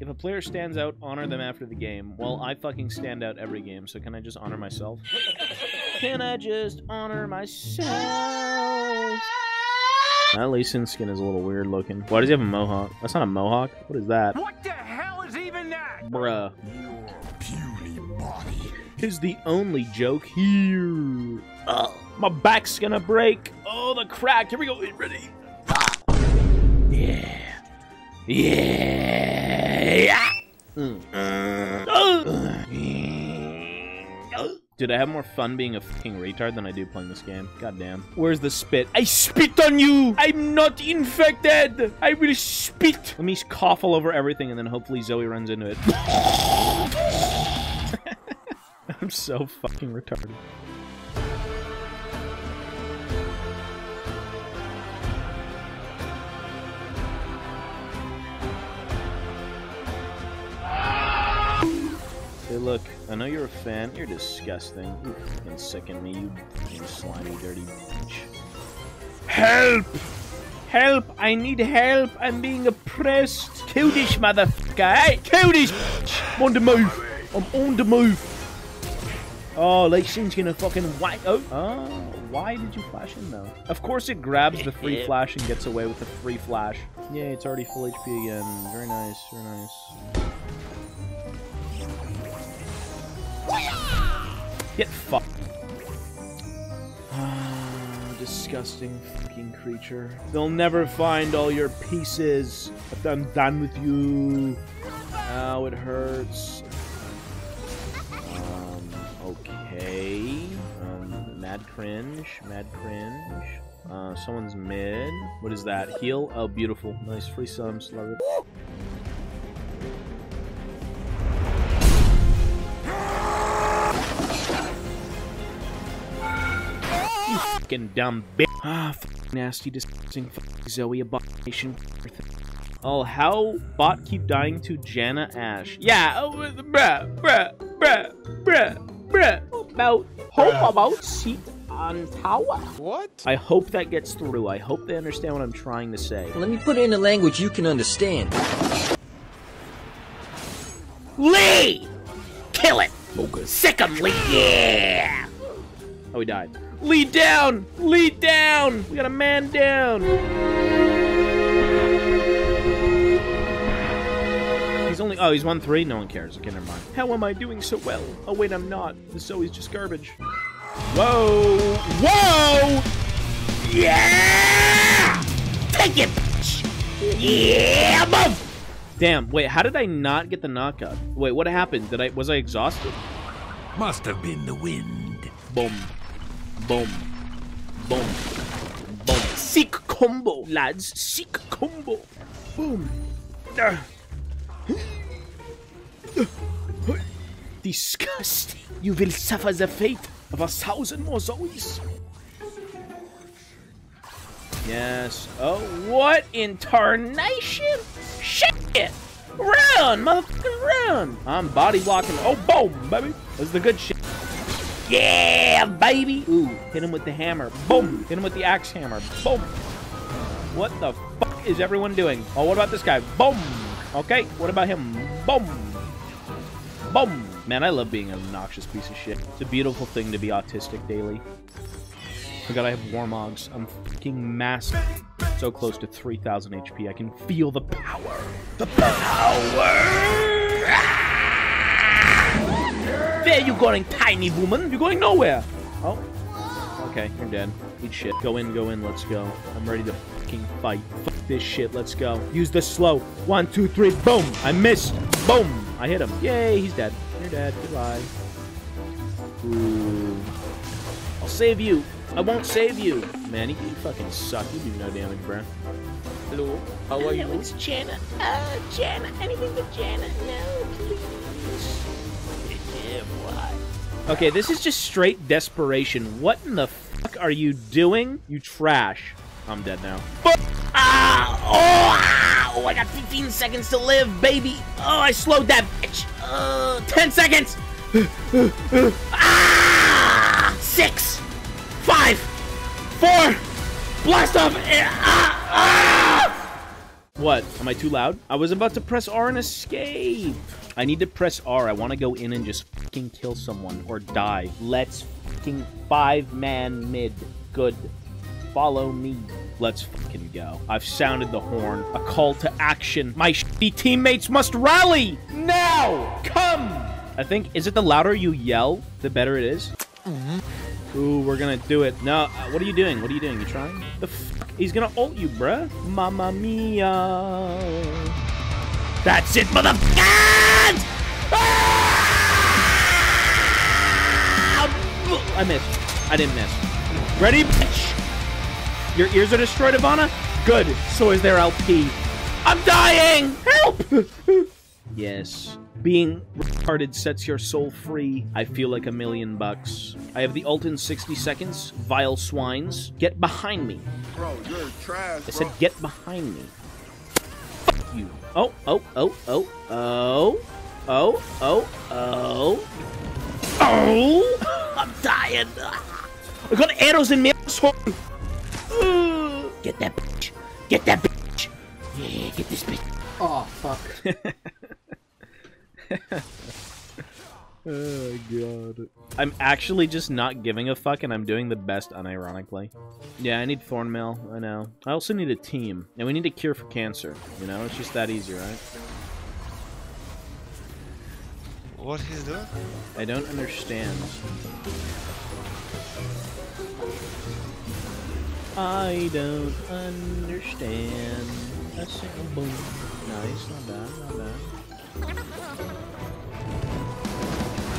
If a player stands out, honor them after the game. Well, I fucking stand out every game, so can I just honor myself? can I just honor myself? That Lee Sin skin is a little weird looking. Why does he have a mohawk? That's not a mohawk. What is that? What the hell is even that? Bruh. Your puny body. Is the only joke here. Oh, my back's gonna break. Oh, the crack. Here we go. Ready? Yeah. Yeah. Dude, I have more fun being a fucking retard than I do playing this game. God damn. Where's the spit? I spit on you! I'm not infected! I will spit! Let me cough all over everything and then hopefully Zoe runs into it. I'm so fucking retarded. Look, I know you're a fan. You're disgusting. You fucking sicken me, you fucking slimy, dirty bitch. Help! Help! I need help! I'm being oppressed! Kill this motherfucker! Hey, kill this bitch! I'm on the move! I'm on the move! Oh, Lee Sin's gonna fucking whack oh, oh, why did you flash him though? Of course it grabs the free flash and gets away with the free flash. Yeah, it's already full HP again. Very nice, very nice. Get fucked. Ah, disgusting fucking creature. They'll never find all your pieces. I'm done with you. Ow, it hurts. Um, okay. Um, mad cringe. Mad cringe. Uh, someone's mid. What is that? Heal? Oh, beautiful. Nice. Free sums. Love it. Fucking dumb bitch. Ah, fuck nasty, disgusting, fuck Zoe abomination. Oh, how bot keep dying to Janna Ashe? Yeah, oh, uh, bruh, bruh, bruh, bruh, bruh. About, hope about seat on tower. What? I hope that gets through. I hope they understand what I'm trying to say. Let me put it in a language you can understand. Lee! Kill it! Sick him, Lee! Yeah! Oh, he died. Lee down! Lead down! We got a man down! He's only- oh, he's 1-3? No one cares. Okay, never mind. How am I doing so well? Oh, wait, I'm not. This Zoe's just garbage. Whoa! Whoa! Yeah! Take it, bitch! Yeah, move! Damn, wait, how did I not get the knockout? Wait, what happened? Did I- was I exhausted? Must have been the wind. Boom. Boom. Boom. Boom. Sick combo, lads. Sick combo. Boom. Disgusting. You will suffer the fate of a thousand more Zoes. Yes. Oh, what in tarnation? Shit! Run, motherfucker, run! I'm body blocking. Oh, boom, baby. That's the good shit. Yeah, baby! Ooh, hit him with the hammer. Boom! Hit him with the axe hammer. Boom! What the fuck is everyone doing? Oh, what about this guy? Boom! Okay, what about him? Boom! Boom! Man, I love being an obnoxious piece of shit. It's a beautiful thing to be autistic daily. Oh god, I have Warmogs. I'm fucking massive. So close to 3,000 HP. I can feel the power. The power! Where you going, tiny woman? You're going nowhere. Oh. Okay, you're dead. Eat shit. Go in, go in, let's go. I'm ready to fucking fight. Fuck this shit, let's go. Use the slow. One, two, three, boom! I missed. Boom! I hit him. Yay, he's dead. You're dead. Goodbye. Ooh. I'll save you. I won't save you. Man, you, you fucking suck. You do no damage, bro. Hello. How are you? It's Janna. Uh, Janna. Anything but Janna. No, please. Okay, this is just straight desperation. What in the fuck are you doing? You trash. I'm dead now. Ah! Oh, ah! oh, I got 15 seconds to live, baby. Oh, I slowed that bitch. Uh, 10 seconds. ah! Six, five, four, blast off. Ah! Ah! What? Am I too loud? I was about to press R and escape. I need to press R. I want to go in and just fucking kill someone or die. Let's fucking five-man mid. Good. Follow me. Let's fucking go. I've sounded the horn. A call to action. My shitty teammates must rally! Now! Come! I think, is it the louder you yell, the better it is? Ooh, we're gonna do it. No, uh, what are you doing? What are you doing? You trying? The fuck? He's gonna ult you, bruh. Mamma mia. That's it, motherfuckers! Ah! I missed. I didn't miss. Ready, bitch? Your ears are destroyed, Ivana? Good. So is their LP. I'm dying! Help! yes. Being retarded sets your soul free. I feel like a million bucks. I have the ult in 60 seconds. Vile swines. Get behind me. Bro, you're trash, I said get behind me. Fuck you. Oh, oh, oh, oh, oh, oh, oh, oh. Oh! I'm dying. I got arrows in my asshole. Ugh. Get that bitch. Get that bitch. Yeah, get this bitch. Oh, fuck. Oh god. I'm actually just not giving a fuck and I'm doing the best unironically. Yeah, I need Thornmail, I know. I also need a team. And we need a cure for cancer. You know, it's just that easy, right? What is that? I don't understand. I don't understand a single boom. Nice, not bad, not bad.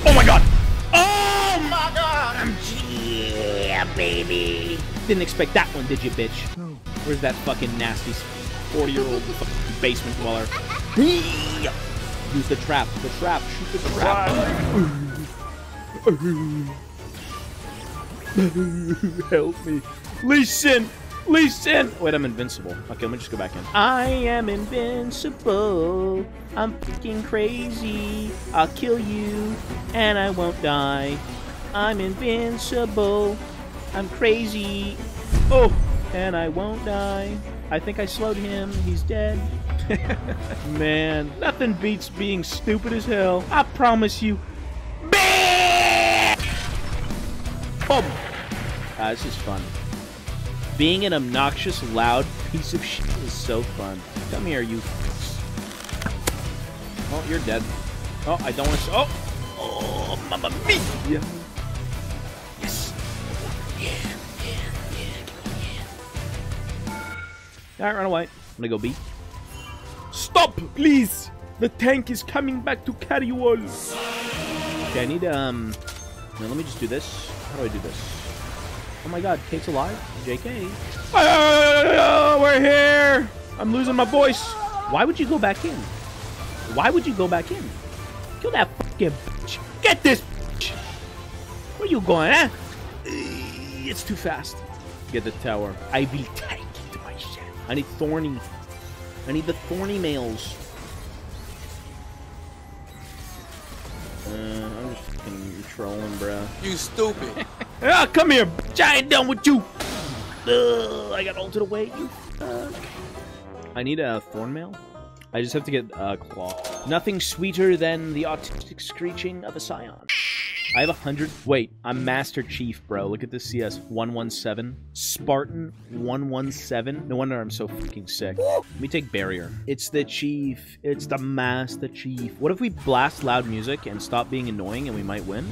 Oh my god! Oh my god! I'm yeah, baby! Didn't expect that one, did you, bitch? Where's that fucking nasty 40-year-old fucking basement dweller? Use the trap, the trap, shoot the trap. Help me. Lee Sin! Lee Sin! Wait, I'm invincible. Okay, let me just go back in. I am invincible. I'm freaking crazy. I'll kill you, and I won't die. I'm invincible. I'm crazy. Oh, and I won't die. I think I slowed him. He's dead. Man, nothing beats being stupid as hell. I promise you. Boom! Ah, this is fun. Being an obnoxious, loud piece of shit is so fun. Come here, you. Oh, you're dead. Oh, I don't want to. Oh! Oh, mamma mia! Yes! Yeah, yeah, yeah, Alright, run away. I'm gonna go B. Stop, please! The tank is coming back to carry you all. Okay, I need, um... Now, let me just do this. How do I do this? Oh my god, Kate's alive? JK. Ah, we're here! I'm losing my voice. Why would you go back in? Why would you go back in? Kill that fucking bitch. Get this bitch! Where you going, eh? It's too fast. Get the tower. I will take it myself. I need thorny. I need the thorny males. Uh, I'm just fucking trolling, bro. You stupid. Ah, come here, bitch. I ain't done with you. Ugh, I got ulted away. You fuck. I need a thornmail. I just have to get a claw. Nothing sweeter than the autistic screeching of a Sion. I have a hundred. Wait, I'm Master Chief, bro. Look at this CS 117. Spartan 117. No wonder I'm so fucking sick. Let me take barrier. It's the Chief. It's the Master Chief. What if we blast loud music and stop being annoying and we might win?